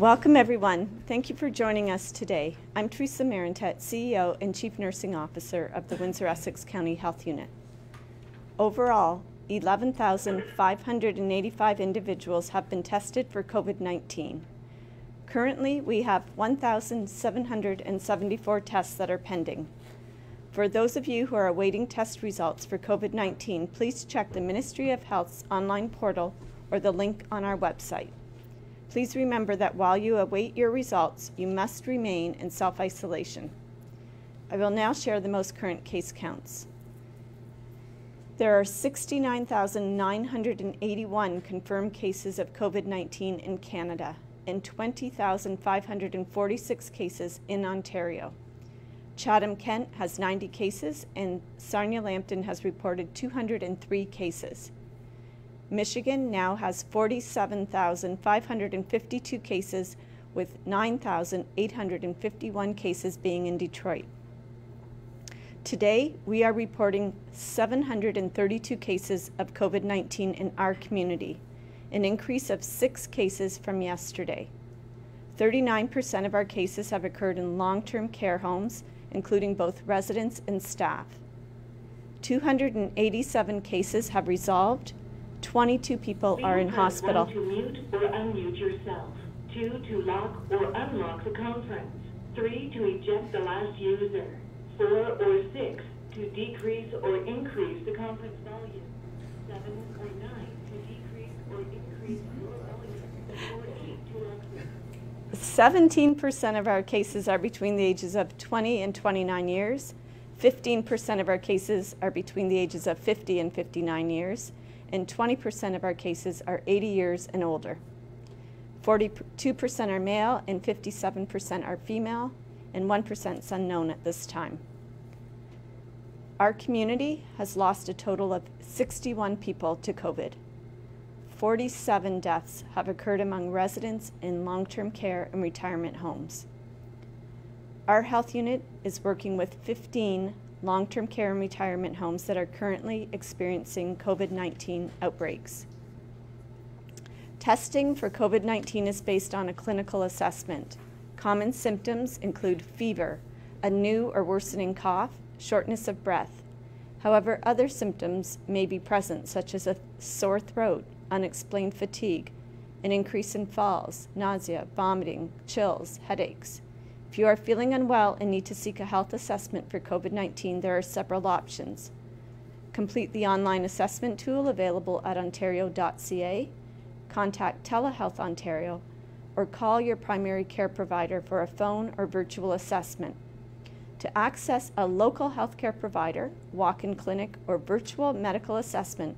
Welcome, everyone. Thank you for joining us today. I'm Theresa Marentette, CEO and Chief Nursing Officer of the Windsor Essex County Health Unit. Overall, 11,585 individuals have been tested for COVID 19. Currently, we have 1,774 tests that are pending. For those of you who are awaiting test results for COVID 19, please check the Ministry of Health's online portal or the link on our website. Please remember that while you await your results, you must remain in self isolation. I will now share the most current case counts. There are 69,981 confirmed cases of COVID 19 in Canada and 20,546 cases in Ontario. Chatham Kent has 90 cases and Sarnia Lambton has reported 203 cases. Michigan now has 47,552 cases, with 9,851 cases being in Detroit. Today, we are reporting 732 cases of COVID 19 in our community, an increase of six cases from yesterday. 39% of our cases have occurred in long term care homes, including both residents and staff. 287 cases have resolved, 22 people are in hospital. To mute or unmute yourself. Two to lock or unlock the conference. Three to eject the last user. Four or six to decrease or increase the conference volume. Seven or nine to decrease or increase your volume. Or eight to exit. 17% of our cases are between the ages of 20 and 29 years. 15% of our cases are between the ages of 50 and 59 years. And 20% of our cases are 80 years and older. 42% are male and 57% are female, and 1% is unknown at this time. Our community has lost a total of 61 people to COVID. 47 deaths have occurred among residents in long term care and retirement homes. Our health unit is working with 15 long term care and retirement homes that are currently experiencing COVID 19 outbreaks. Testing for COVID 19 is based on a clinical assessment. Common symptoms include fever, a new or worsening cough, shortness of breath. However, other symptoms may be present, such as a sore throat, unexplained fatigue, an increase in falls, nausea, vomiting, chills, headaches. If you are feeling unwell and need to seek a health assessment for COVID 19, there are several options. Complete the online assessment tool available at ontario.ca, contact Telehealth Ontario, or call your primary care provider for a phone or virtual assessment. To access a local healthcare provider, walk in clinic, or virtual medical assessment,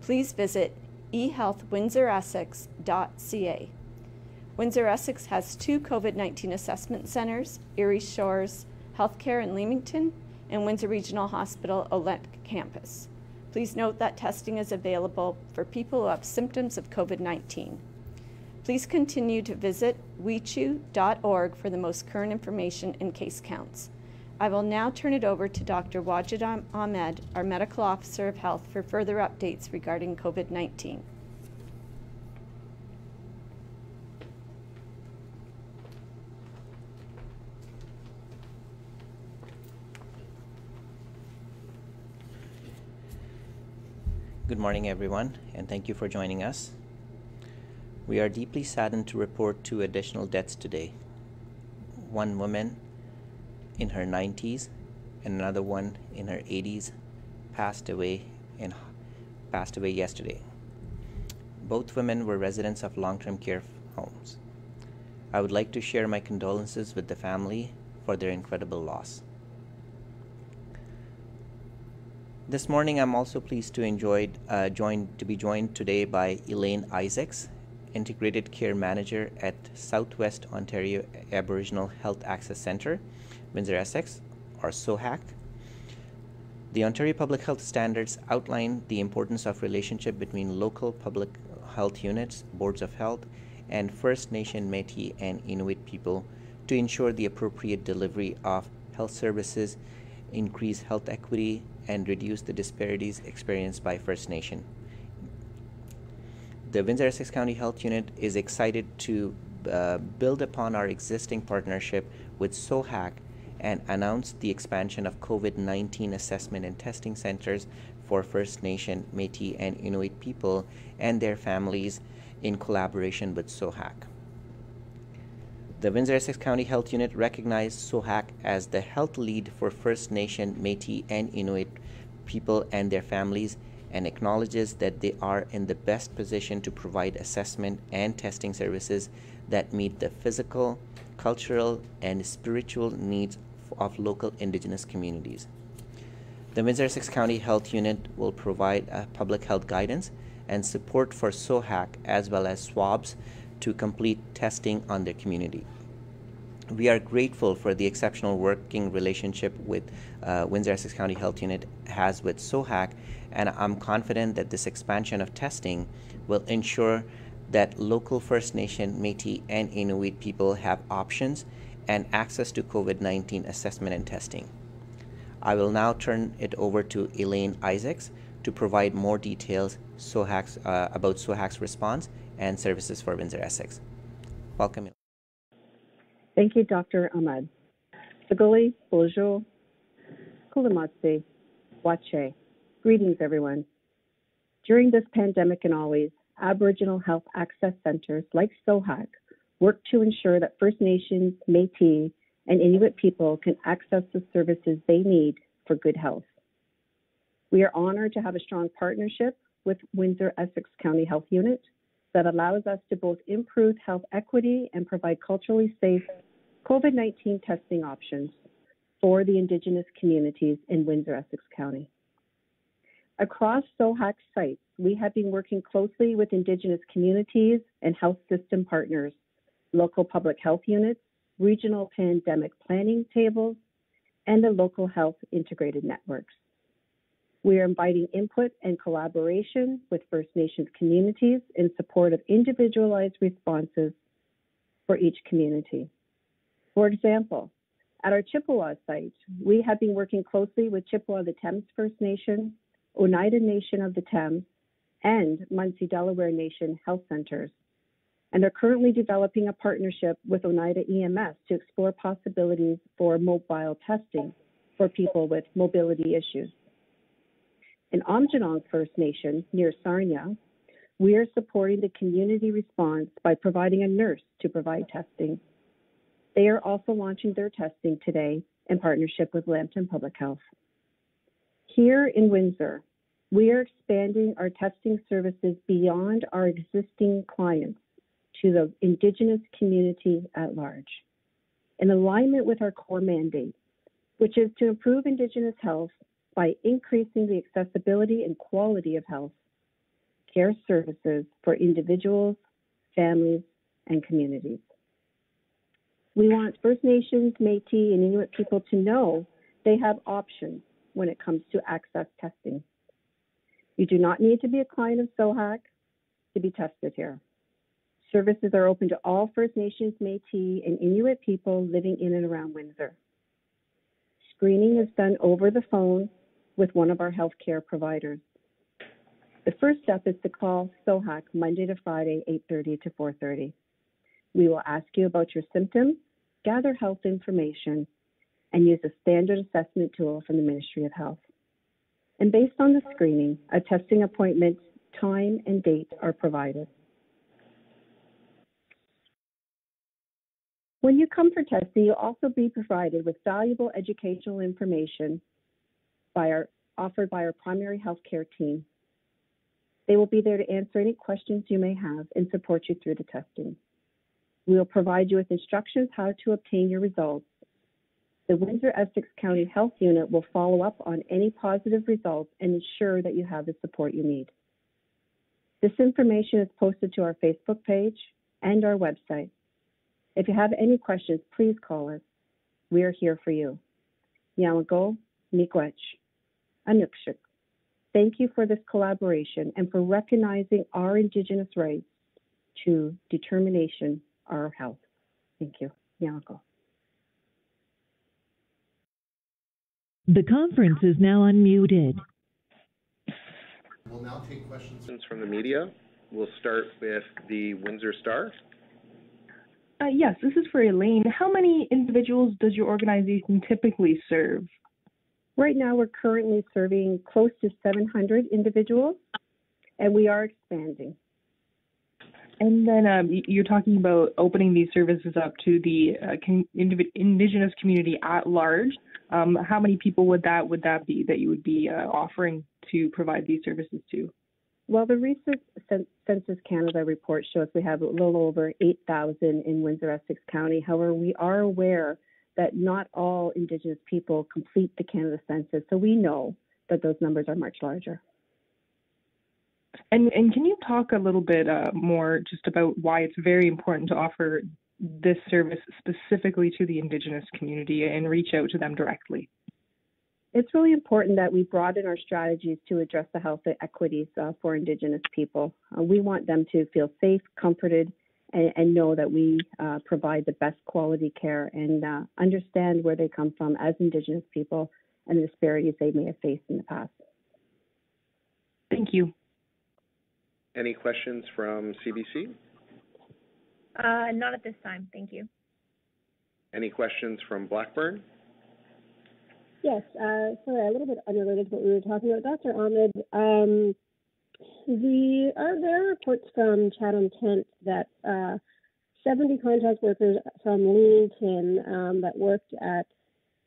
please visit ehealthwindsoressex.ca. Windsor Essex has two COVID 19 assessment centers Erie Shores Healthcare in Leamington and Windsor Regional Hospital Ouellette campus. Please note that testing is available for people who have symptoms of COVID 19. Please continue to visit wechu.org for the most current information and case counts. I will now turn it over to Dr. Wajid Ahmed, our Medical Officer of Health, for further updates regarding COVID 19. Good morning, everyone, and thank you for joining us. We are deeply saddened to report two additional deaths today. One woman in her 90s and another one in her 80s passed away and passed away yesterday. Both women were residents of long-term care homes. I would like to share my condolences with the family for their incredible loss. This morning, I'm also pleased to enjoy uh, join, to be joined today by Elaine Isaacs, Integrated Care Manager at Southwest Ontario Aboriginal Health Access Centre, Windsor Essex, or SOAHAC. The Ontario Public Health Standards outline the importance of relationship between local public health units, boards of health, and First Nation, Métis, and Inuit people to ensure the appropriate delivery of health services, increase health equity, and reduce the disparities experienced by First Nation. The Windsor Essex County Health Unit is excited to uh, build upon our existing partnership with SOAHAC and announce the expansion of COVID 19 assessment and testing centers for First Nation, Metis, and Inuit people and their families in collaboration with SOAHAC. The Windsor Essex County Health Unit recognized SOAHAC as the health lead for First Nation, Metis, and Inuit people and their families and acknowledges that they are in the best position to provide assessment and testing services that meet the physical, cultural, and spiritual needs of local Indigenous communities. The Windsor Essex County Health Unit will provide uh, public health guidance and support for SOAHAC as well as swabs to complete testing on their community. We are grateful for the exceptional working relationship with uh, Windsor Essex County Health Unit has with SOAHAC, and I'm confident that this expansion of testing will ensure that local First Nation, Metis, and Inuit people have options and access to COVID 19 assessment and testing. I will now turn it over to Elaine Isaacs to provide more details SOAHAC's, uh, about SOAHAC's response and services for Windsor Essex. Welcome. Thank you, Dr. Ahmed. Saguli, bonjour, kulamatsi, wache. Greetings, everyone. During this pandemic and always, Aboriginal Health Access Centers like SOAHAC work to ensure that First Nations, Métis, and Inuit people can access the services they need for good health. We are honored to have a strong partnership with Windsor Essex County Health Unit that allows us to both improve health equity and provide culturally safe COVID 19 testing options for the Indigenous communities in Windsor Essex County. Across SOAHAC sites, we have been working closely with Indigenous communities and health system partners, local public health units, regional pandemic planning tables, and the local health integrated networks. We are inviting input and collaboration with First Nations communities in support of individualized responses for each community. For example, at our Chippewa site, we have been working closely with Chippewa the Thames First Nation, Oneida Nation of the Thames, and Munsee Delaware Nation Health Centers and are currently developing a partnership with Oneida EMS to explore possibilities for mobile testing for people with mobility issues. In Aamjiwnaang First Nation near Sarnia, we are supporting the community response by providing a nurse to provide testing. They are also launching their testing today in partnership with Lambton Public Health. Here in Windsor, we are expanding our testing services beyond our existing clients to the Indigenous community at large, in alignment with our core mandate, which is to improve Indigenous health by increasing the accessibility and quality of health care services for individuals, families, and communities. We want First Nations, Metis, and Inuit people to know they have options when it comes to access testing. You do not need to be a client of SOAHAC to be tested here. Services are open to all First Nations, Metis, and Inuit people living in and around Windsor. Screening is done over the phone with one of our healthcare providers. The first step is to call SOAHAC Monday to Friday, 8:30 to 4:30. We will ask you about your symptoms, gather health information, and use a standard assessment tool from the Ministry of Health. And based on the screening, a testing appointment, time, and date are provided. When you come for testing, you'll also be provided with valuable educational information by our, offered by our primary healthcare team. They will be there to answer any questions you may have and support you through the testing. We will provide you with instructions how to obtain your results. The Windsor Essex County Health Unit will follow up on any positive results and ensure that you have the support you need. This information is posted to our Facebook page and our website. If you have any questions, please call us. We are here for you. Yamago, Miigwech, Anukshuk. Thank you for this collaboration and for recognizing our Indigenous rights to determination our health. Thank you. Yamago. The conference is now unmuted. We'll now take questions from the media. We'll start with the Windsor Star. Uh, yes, this is for Elaine. How many individuals does your organization typically serve? Right now, we're currently serving close to 700 individuals, and we are expanding. And then um, you're talking about opening these services up to the uh, con- indiv- indigenous community at large. Um, how many people would that would that be that you would be uh, offering to provide these services to? Well, the recent Census Canada report shows we have a little over 8,000 in Windsor Essex County. However, we are aware that not all Indigenous people complete the Canada Census, so we know that those numbers are much larger. And, and can you talk a little bit uh, more just about why it's very important to offer this service specifically to the Indigenous community and reach out to them directly? It's really important that we broaden our strategies to address the health equities uh, for Indigenous people. Uh, we want them to feel safe, comforted, and, and know that we uh, provide the best quality care and uh, understand where they come from as Indigenous people and the disparities they may have faced in the past. Thank you. Any questions from CBC? Uh, not at this time. Thank you. Any questions from Blackburn? Yes. Uh, sorry, a little bit unrelated to what we were talking about. Dr. Ahmed, um, the, are there reports from Chatham Kent that uh, 70 contact workers from Leamington um, that worked at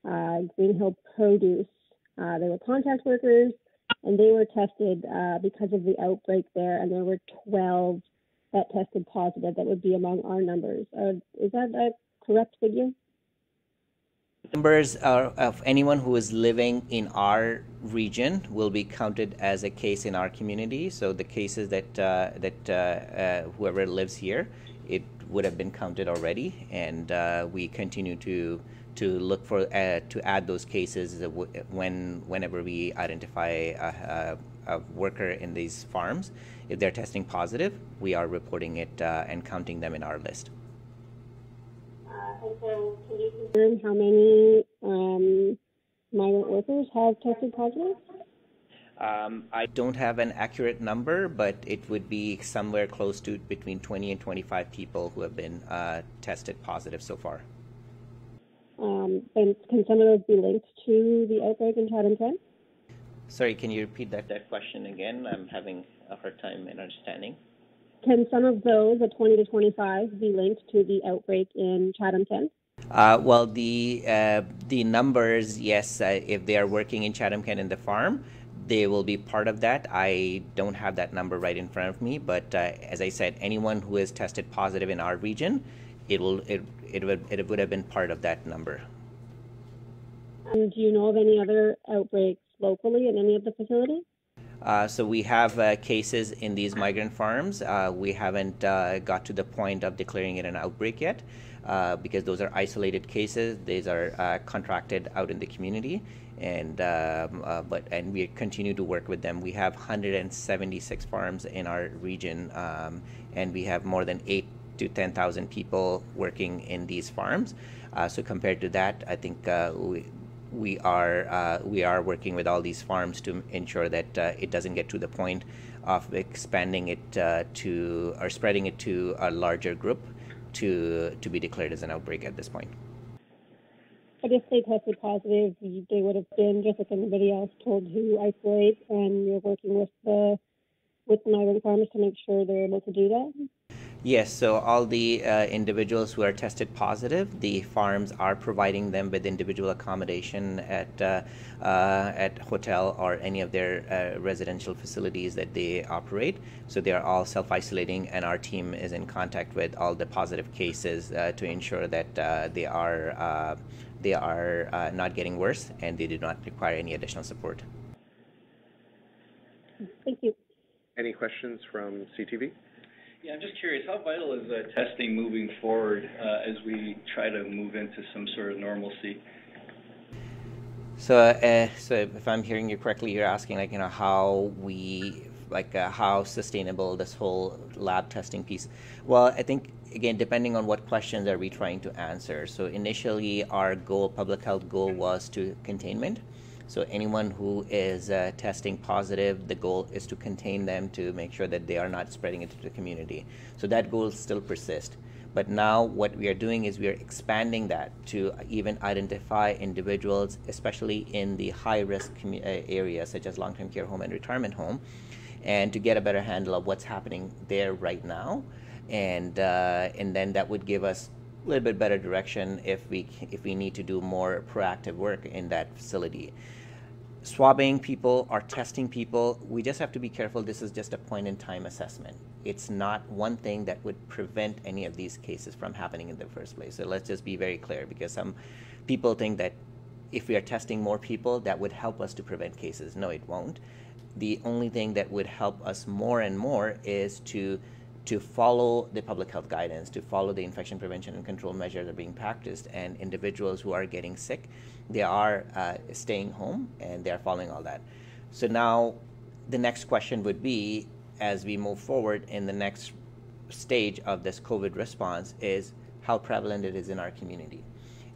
uh, Greenhill Produce, uh, they were contact workers and they were tested uh, because of the outbreak there, and there were 12 that tested positive that would be among our numbers. Uh, is that a correct figure? Numbers of anyone who is living in our region will be counted as a case in our community. So the cases that uh, that uh, uh, whoever lives here, it would have been counted already, and uh, we continue to to look for uh, to add those cases when whenever we identify a, a, a, worker in these farms. If they're testing positive, we are reporting it uh, and counting them in our list. And so, can you confirm how many um, migrant workers have tested positive? Um, I don't have an accurate number, but it would be somewhere close to between 20 and 25 people who have been uh, tested positive so far. Um, and can some of those be linked to the outbreak in Chatham Kent? Sorry, can you repeat that, that question again? I'm having a hard time in understanding. Can some of those, the 20 to 25, be linked to the outbreak in Chatham Kent? Uh, well, the uh, the numbers, yes, uh, if they are working in Chatham Kent in the farm, they will be part of that. I don't have that number right in front of me, but uh, as I said, anyone who is tested positive in our region, it will it it would it would have been part of that number. And do you know of any other outbreaks locally in any of the facilities? Uh, so we have uh, cases in these migrant farms. Uh, we haven't uh, got to the point of declaring it an outbreak yet, uh, because those are isolated cases. These are uh, contracted out in the community, and um, but and we continue to work with them. We have 176 farms in our region, um, and we have more than eight to 10,000 people working in these farms. so compared to that, I think we, we are uh, we are working with all these farms to ensure that uh, it doesn't get to the point of expanding it uh, to or spreading it to a larger group to to be declared as an outbreak at this point. But if they tested positive, they would have been just like anybody else told to isolate, and you're working with the with the migrant farmers to make sure they're able to do that. Yes, so all the uh, individuals who are tested positive, the farms are providing them with individual accommodation at uh, uh, at hotel or any of their uh, residential facilities that they operate. So they are all self-isolating, and our team is in contact with all the positive cases uh, to ensure that uh, they are they are not getting worse and they do not require any additional support. Thank you. Any questions from CTV? Yeah, I'm just curious, how vital is uh, testing moving forward uh, as we try to move into some sort of normalcy? So, uh, so if I'm hearing you correctly, you're asking like you know how we like uh, how sustainable this whole lab testing piece. Well, I think again depending on what questions are we trying to answer. So initially, our goal, public health goal, was to containment. So anyone who is uh, testing positive, the goal is to contain them to make sure that they are not spreading it to the community. So that goal still persists. But now what we are doing is we are expanding that to even identify individuals, especially in the high risk commu- uh, areas such as long term care home and retirement home, and to get a better handle of what's happening there right now. And, uh, and then that would give us a little bit better direction if we, if we need to do more proactive work in that facility swabbing people or testing people, we just have to be careful. This is just a point in time assessment. It's not one thing that would prevent any of these cases from happening in the first place. So let's just be very clear because some people think that if we are testing more people, that would help us to prevent cases. No, it won't. The only thing that would help us more and more is to to follow the public health guidance, to follow the infection prevention and control measures that are being practiced, and individuals who are getting sick, they are uh, staying home and they are following all that. So now, the next question would be, as we move forward in the next stage of this COVID response, is how prevalent it is in our community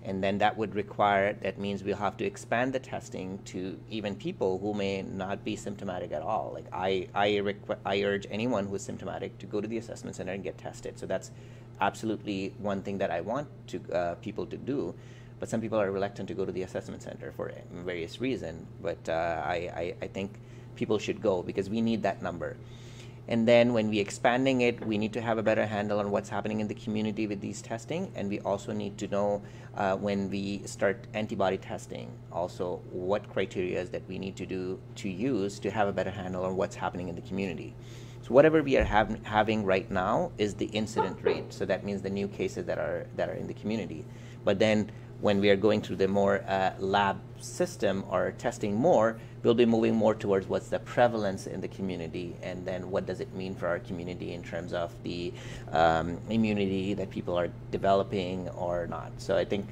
and then that would require that means we'll have to expand the testing to even people who may not be symptomatic at all. Like i i, requ- I urge anyone who is symptomatic to go to the assessment center and get tested. So that's absolutely one thing that i want to uh, people to do. But some people are reluctant to go to the assessment center for various reasons but uh, I, I, I think people should go because we need that number and then when we're expanding it, we need to have a better handle on what's happening in the community with these testing. And we also need to know uh, when we start antibody testing, also what criteria that we need to do to use to have a better handle on what's happening in the community. So whatever we are have, having right now is the incident rate. So that means the new cases that are that are in the community. But then when we are going through the more uh, lab system or testing more, we'll be moving more towards what's the prevalence in the community and then what does it mean for our community in terms of the um, immunity that people are developing or not. So I think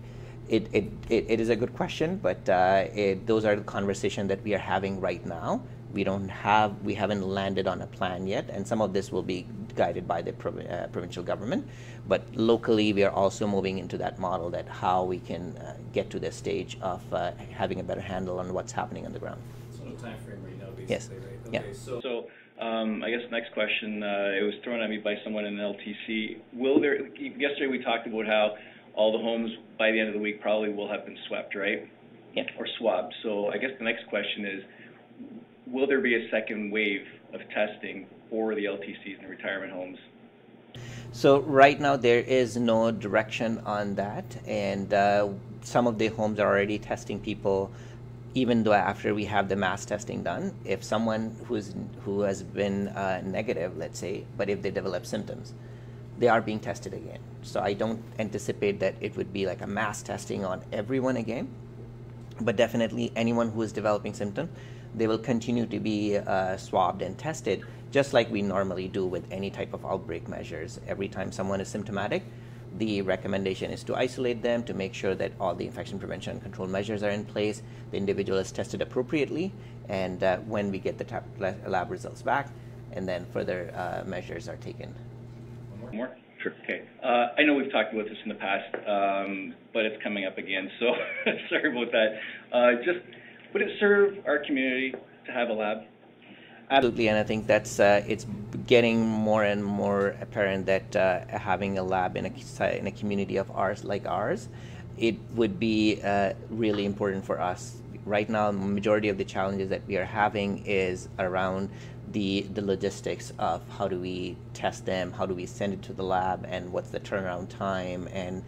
it, it, it, it is a good question, but uh, it, those are the conversations that we are having right now. We don't have, we haven't landed on a plan yet, and some of this will be guided by the prov- uh, provincial government. But locally, we are also moving into that model that how we can uh, get to the stage of uh, having a better handle on what's happening on the ground. Time frame right now, basically, Yes. right? Yeah. So So, um, I guess next question, uh, it was thrown at me by someone in LTC. Will there, yesterday we talked about how all the homes by the end of the week probably will have been swept, right? Yeah. Or swabbed. So I guess the next question is, will there be a second wave of testing for the LTCs and retirement homes? So right now there is no direction on that, and uh, some of the homes are already testing people, even though after we have the mass testing done. If someone who's who has been uh, negative, let's say, but if they develop symptoms, they are being tested again. So I don't anticipate that it would be like a mass testing on everyone again, but definitely anyone who is developing symptoms, they will continue to be uh, swabbed and tested just like we normally do with any type of outbreak measures. Every time someone is symptomatic, the recommendation is to isolate them to make sure that all the infection prevention and control measures are in place, the individual is tested appropriately, and uh, when we get the lab results back, and then further uh, measures are taken. One more? Sure. Okay. Uh, I know we've talked about this in the past, um, but it's coming up again, so sorry about that. Uh, just, would it serve our community to have a lab? Absolutely, and I think that's uh, it's getting more and more apparent that uh, having a lab in a in a community of ours like ours, it would be uh, really important for us. Right now, the majority of the challenges that we are having is around the the logistics of how do we test them, how do we send it to the lab, and what's the turnaround time, and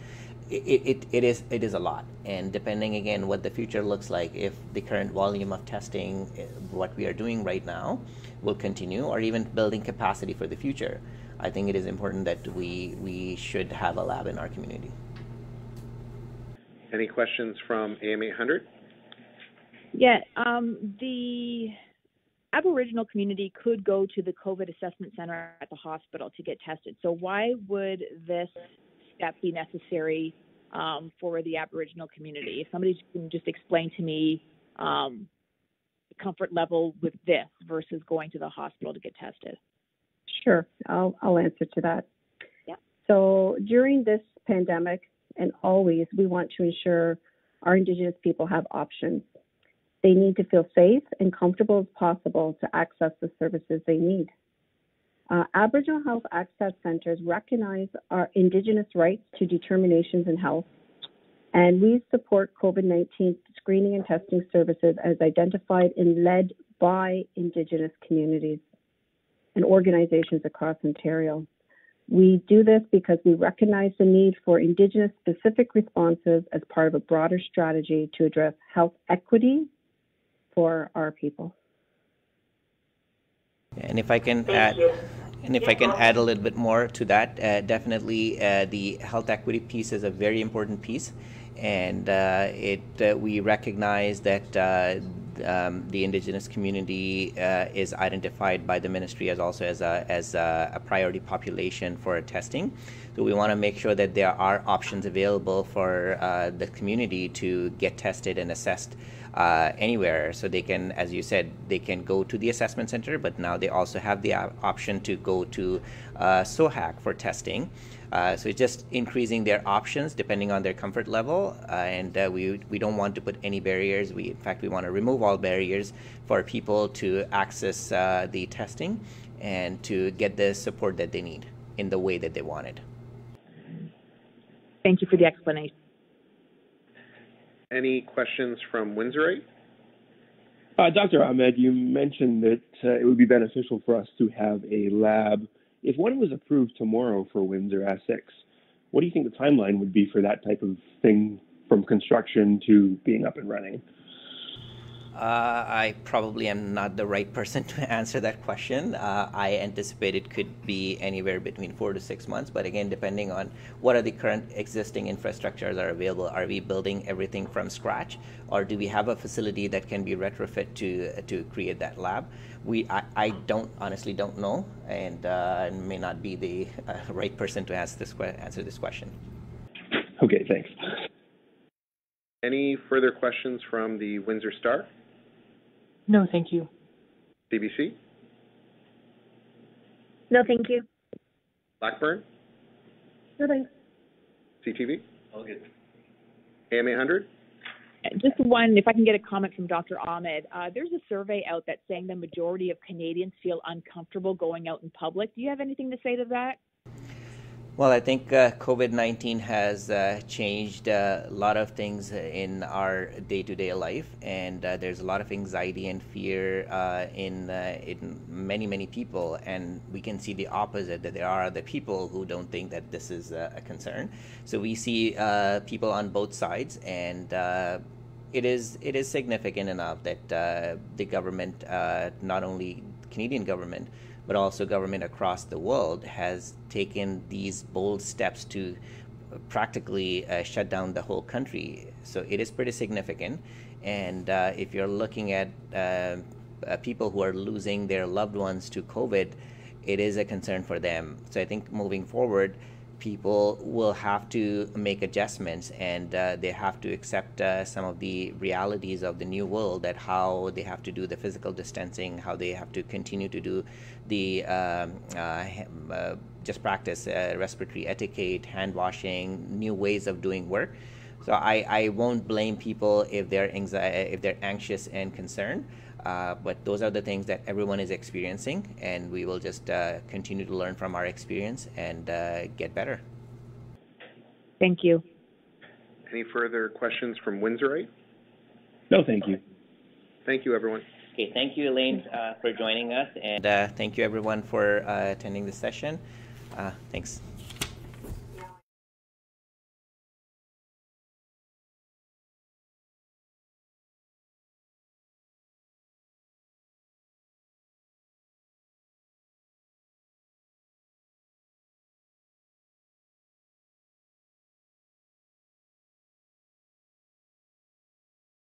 it, it, it is it is a lot and depending again what the future looks like if the current volume of testing eh, what we are doing right now will continue or even building capacity for the future i think it is important that we we should have a lab in our community Any questions from AM 800? Yeah, um, the Aboriginal community could go to the COVID assessment center at the hospital to get tested. So why would this step be necessary um, for the Aboriginal community? If somebody can just explain to me um, the comfort level with this versus going to the hospital to get tested. Sure, I'll, I'll answer to that. Yeah. So during this pandemic and always, we want to ensure our Indigenous people have options. They need to feel safe and comfortable as possible to access the services they need. Uh, Aboriginal Health Access Centres recognize our Indigenous rights to determinations in health, and we support COVID 19 screening and testing services as identified and led by Indigenous communities and organizations across Ontario. We do this because we recognize the need for Indigenous specific responses as part of a broader strategy to address health equity for our people. And if I can add, and if I can add a little bit more to that, uh, definitely uh, the health equity piece is a very important piece, and uh, it uh, we recognize that uh, um, the indigenous community uh, is identified by the ministry as also as a as a, a priority population for testing. So we want to make sure that there are options available for the community to get tested and assessed uh, anywhere. So they can, as you said, they can go to the assessment center, but now they also have the option to go to uh, SOAHAC for testing. Uh, so it's just increasing their options depending on their comfort level, uh, and uh, we we don't want to put any barriers. We in fact we want to remove all barriers for people to access uh, the testing and to get the support that they need in the way that they want it. Thank you for the explanation. Any questions from Windsorite? Uh, Dr. Ahmed, you mentioned that uh, it would be beneficial for us to have a lab. If one was approved tomorrow for Windsor Essex, what do you think the timeline would be for that type of thing from construction to being up and running? Uh, I probably am not the right person to answer that question. Uh, I anticipate it could be anywhere between four to six months, but again, depending on what are the current existing infrastructures are available. Are we building everything from scratch, or do we have a facility that can be retrofit to to create that lab? We, I, I don't honestly don't know, and uh, may not be the uh, right person to ask this answer this question. Okay, thanks. Any further questions from the Windsor Star? No, thank you. CBC? No, thank you. Blackburn? No, thanks. CTV? All good. AM 800? Just one, if I can get a comment from Dr. Ahmed. Uh, there's a survey out that's saying the majority of Canadians feel uncomfortable going out in public. Do you have anything to say to that? Well, I think uh, COVID 19 has uh, changed uh, a lot of things in our day to day life, and uh, there's a lot of anxiety and fear uh, in, uh, in many, many people. And we can see the opposite that there are other people who don't think that this is a concern. So we see people on both sides, and it is it is significant enough that the government, not only Canadian government, but also government across the world has taken these bold steps to practically uh, shut down the whole country. So it is pretty significant. And uh, if you're looking at uh, uh people who are losing their loved ones to COVID, it is a concern for them. So I think moving forward, people will have to make adjustments and uh, they have to accept uh, some of the realities of the new world that how they have to do the physical distancing how they have to continue to do the um, uh, uh just practice uh, respiratory etiquette hand washing new ways of doing work. So I, I won't blame people if they're anxi- if they're anxious and concerned uh, but those are the things that everyone is experiencing, and we will just uh, continue to learn from our experience and uh, get better. Thank you. Any further questions from Windsorite? No, thank you. Thank you, everyone. Okay, thank you, Elaine, uh, for joining us, and uh, thank you, everyone, for attending the session. thanks.